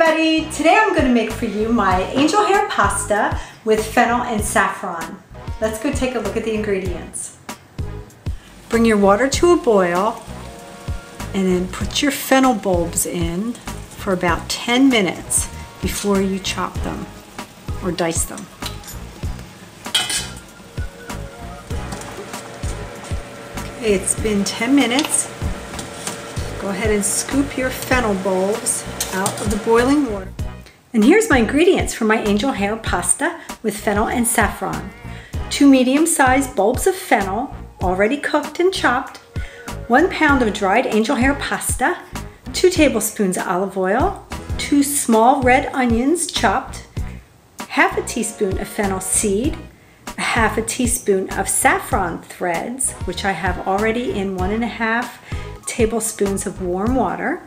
everybody! Today I'm going to make for you my angel hair pasta with fennel and saffron. Let's go take a look at the ingredients. Bring your water to a boil and then put your fennel bulbs in for about 10 minutes before you chop them or dice them. It's been 10 minutes. Go ahead and scoop your fennel bulbs out of the boiling water. And here's my ingredients for my angel hair pasta with fennel and saffron. Two medium-sized bulbs of fennel, already cooked and chopped, one pound of dried angel hair pasta, two tablespoons of olive oil, two small red onions chopped, half a teaspoon of fennel seed, a half a teaspoon of saffron threads, which I have already in one and a half tablespoons of warm water,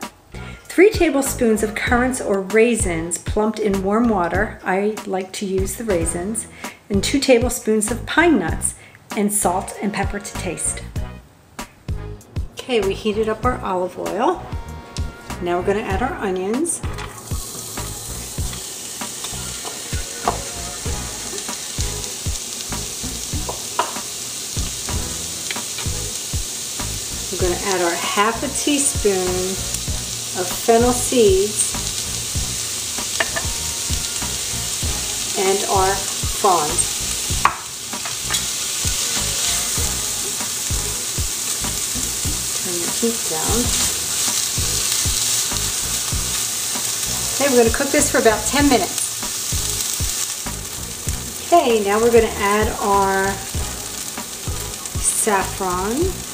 three tablespoons of currants or raisins plumped in warm water. I like to use the raisins, and two tablespoons of pine nuts, and salt and pepper to taste. Okay, we heated up our olive oil. Now we're going to add our onions. Going to add our half a teaspoon of fennel seeds and our fronds. Turn the heat down. Okay, we're going to cook this for about 10 minutes. Okay, now we're going to add our saffron.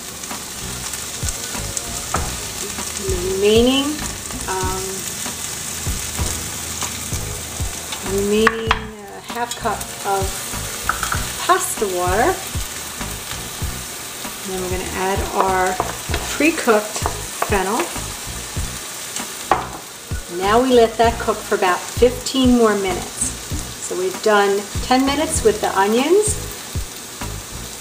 Remaining um, remaining uh, half cup of pasta water. And then we're going to add our pre-cooked fennel. Now we let that cook for about 15 more minutes. So we've done 10 minutes with the onions,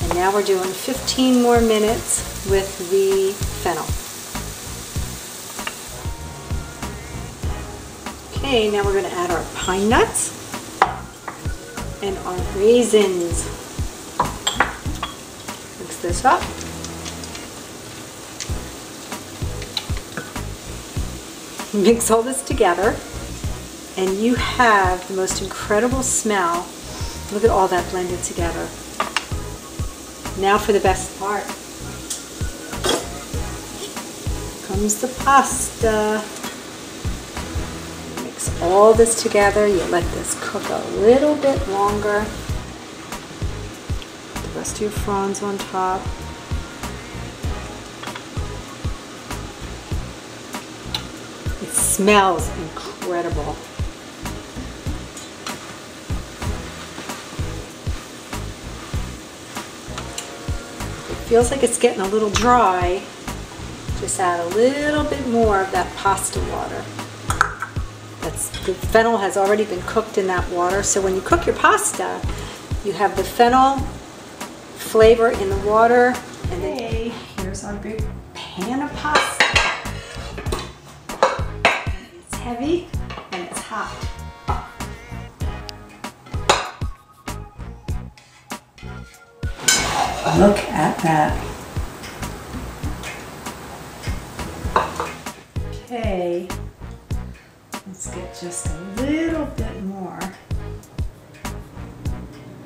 and now we're doing 15 more minutes with the fennel. Okay, now we're going to add our pine nuts and our raisins. Mix this up. Mix all this together and you have the most incredible smell. Look at all that blended together. Now for the best part. Comes the pasta all this together. You let this cook a little bit longer. The rest of your fronds on top. It smells incredible. It feels like it's getting a little dry. Just add a little bit more of that pasta water. The fennel has already been cooked in that water. So when you cook your pasta, you have the fennel flavor in the water. And then okay, here's our big pan of pasta. It's heavy and it's hot. Look at that. Okay. Let's get just a little bit more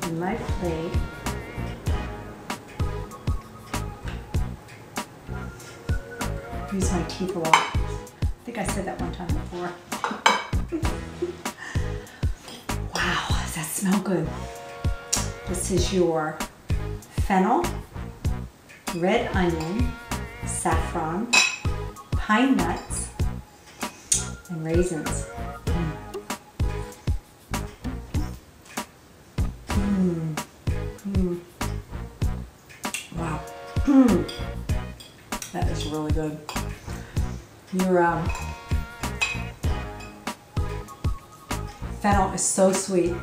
in my plate. Use my teeth a lot. I think I said that one time before. wow, does that smell good? This is your fennel, red onion, saffron, pine nuts, raisins. Mm. Mm. Wow. Mm. That is really good. Your um, fennel is so sweet.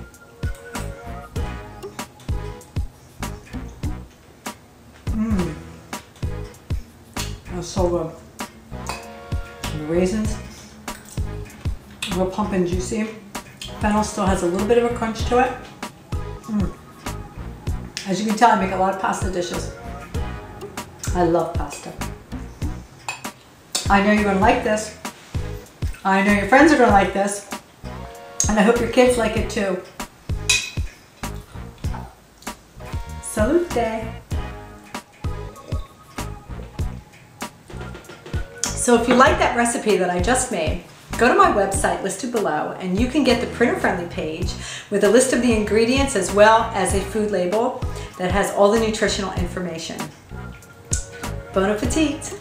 That's so good. Raisins real plump and juicy. Fennel still has a little bit of a crunch to it. Mm. As you can tell, I make a lot of pasta dishes. I love pasta. I know you're gonna like this. I know your friends are gonna like this. And I hope your kids like it too. Salute! So if you like that recipe that I just made, go to my website listed below and you can get the printer friendly page with a list of the ingredients as well as a food label that has all the nutritional information. Bon appetit!